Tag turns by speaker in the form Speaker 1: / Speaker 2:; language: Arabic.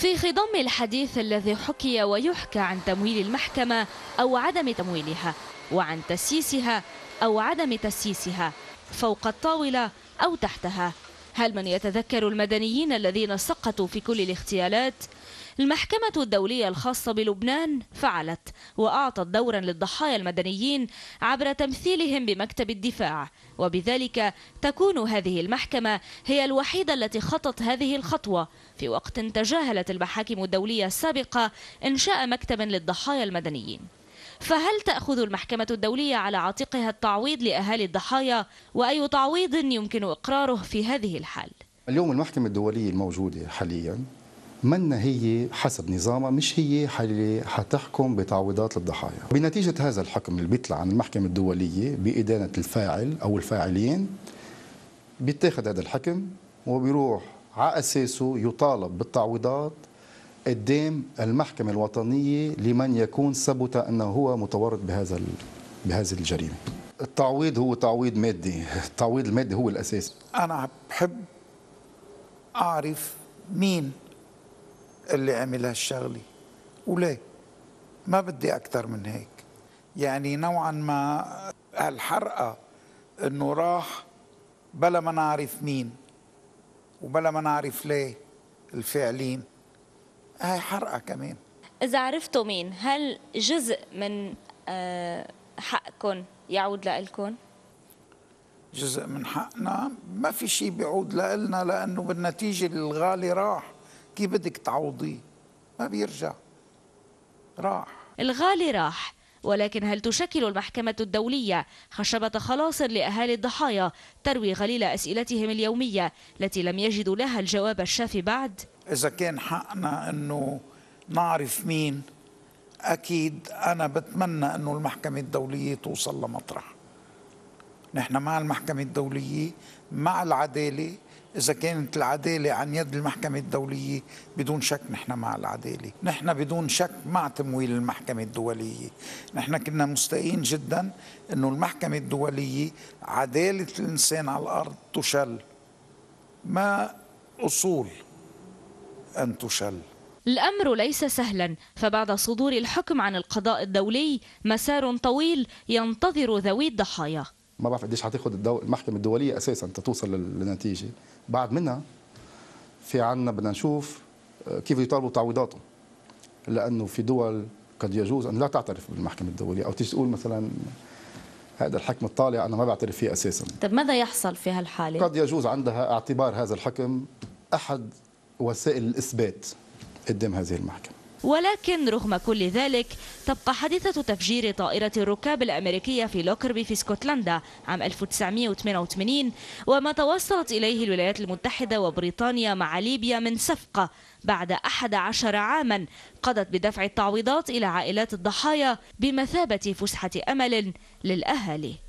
Speaker 1: في خضم الحديث الذي حكي ويحكى عن تمويل المحكمة أو عدم تمويلها وعن تسييسها أو عدم تسييسها فوق الطاولة أو تحتها هل من يتذكر المدنيين الذين سقطوا في كل الاغتيالات؟ المحكمة الدولية الخاصة بلبنان فعلت وأعطت دورا للضحايا المدنيين عبر تمثيلهم بمكتب الدفاع وبذلك تكون هذه المحكمة هي الوحيدة التي خطت هذه الخطوة. في وقت تجاهلت المحاكم الدولية السابقة إنشاء مكتب للضحايا المدنيين. فهل تأخذ المحكمة الدولية على عاتقها التعويض لأهالي الضحايا؟ وأي تعويض يمكن إقراره في هذه الحال؟
Speaker 2: اليوم المحكمة الدولية الموجودة حاليا منا هي حسب نظامها مش هي اللي حتحكم بتعويضات للضحايا بنتيجة هذا الحكم اللي بيطلع عن المحكمة الدولية بإدانة الفاعل أو الفاعلين بيتاخد هذا الحكم وبيروح على أساسه يطالب بالتعويضات قدام المحكمة الوطنية لمن يكون ثبت أنه هو متورط بهذا بهذه الجريمة. التعويض هو تعويض مادي التعويض المادي هو الأساس.
Speaker 3: أنا بحب أعرف مين اللي عمل هالشغلة وليه؟ ما بدي أكثر من هيك. يعني نوعا ما هالحرقة إنه راح بلا ما نعرف مين وبلا ما نعرف ليه الفاعلين هاي حرقة كمان.
Speaker 1: إذا عرفتوا مين هل جزء من آه، حقكم يعود لكم؟
Speaker 3: جزء من حقنا؟ ما في شيء بيعود لنا لأنه بالنتيجة الغالي راح. كيف بدك تعوضيه؟ ما بيرجع. راح.
Speaker 1: الغالي راح ولكن هل تشكل المحكمة الدولية خشبة خلاص لأهالي الضحايا؟ تروي غليل أسئلتهم اليومية التي لم يجدوا لها الجواب الشافي بعد؟
Speaker 3: إذا كان حقنا أنه نعرف مين أكيد أنا بتمنى أنه المحكمة الدولية توصل لمطرح. نحن مع المحكمة الدولية مع العدالة. إذا كانت العدالة عن يد المحكمة الدولية بدون شك نحن مع العدالة. نحن بدون شك مع تمويل المحكمة الدولية. نحن كنا مستائين جدا أنه المحكمة الدولية عدالة الإنسان على الأرض تشل. ما أصول أن تشل؟
Speaker 1: الأمر ليس سهلا فبعد صدور الحكم عن القضاء الدولي مسار طويل ينتظر ذوي الضحايا.
Speaker 2: ما بعرف قديش حتاخذ الدو... المحكمة الدولية أساسا تتوصل للنتيجة. بعد منها في عنا بدنا نشوف آه، كيف يطالبوا تعويضاتهم. لأنه في دول قد يجوز أن لا تعترف بالمحكمة الدولية. أو تيجي تقول مثلا هذا الحكم الطالع أنا ما بعترف فيه أساسا.
Speaker 1: طيب ماذا يحصل في هالحالة؟
Speaker 2: قد يجوز عندها اعتبار هذا الحكم أحد وسائل الإثبات قدام هذه المحكمة.
Speaker 1: ولكن رغم كل ذلك تبقى حادثة تفجير طائرة الركاب الأمريكية في لوكربي في اسكتلندا عام 1988 وما توصلت إليه الولايات المتحدة وبريطانيا مع ليبيا من صفقة بعد 11 عاما قضت بدفع التعويضات إلى عائلات الضحايا بمثابة فسحة أمل للأهالي.